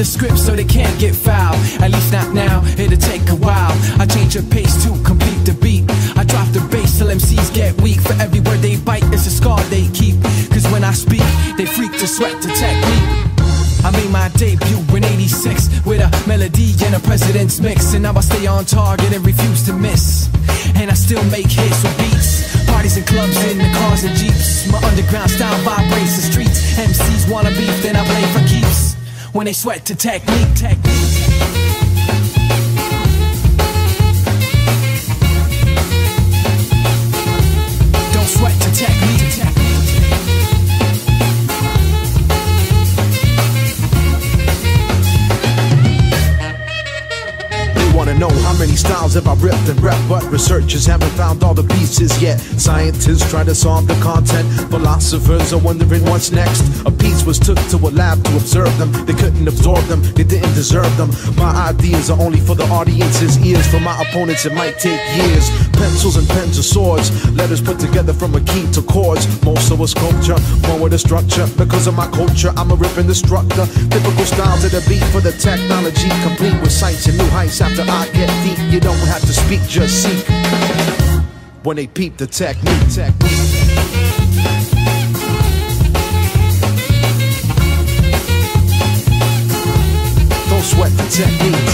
the script so they can't get foul. At least not now, it'll take a while. I change the pace to complete the beat. I drop the bass till MCs get weak. For every word they bite, it's a scar they keep. Cause when I speak, they freak to sweat to technique. I made my debut in 86 with a melody and a president's mix. And now I stay on target and refuse to miss. And I still make hits with beats. Parties and clubs in the cars and jeeps. My underground style vibrates the streets. MCs wanna beef, then I play for keeps. When they sweat to technique, technique. Know how many styles have I ripped and rep, but researchers haven't found all the pieces yet. Scientists try to solve the content, philosophers are wondering what's next. A piece was took to a lab to observe them. They couldn't absorb them, they didn't deserve them. My ideas are only for the audience's ears. For my opponents, it might take years. Pencils and pens are swords, letters put together from a key to chords. Most of a sculpture, more with a structure. Because of my culture, I'm a ripping destructor. Typical style to the beat for the technology, complete with sights and new heights. After I get deep, you don't have to speak, just seek. When they peep the technique, technique. Don't sweat the technique.